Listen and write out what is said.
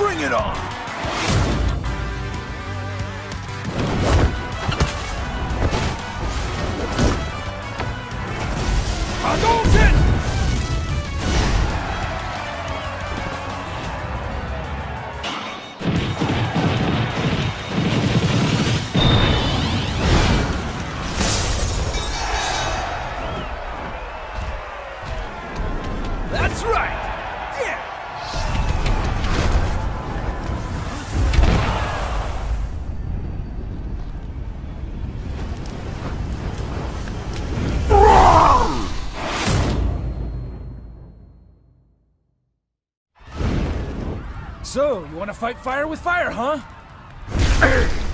Bring it on! Hadouken! That's right! So, you want to fight fire with fire, huh?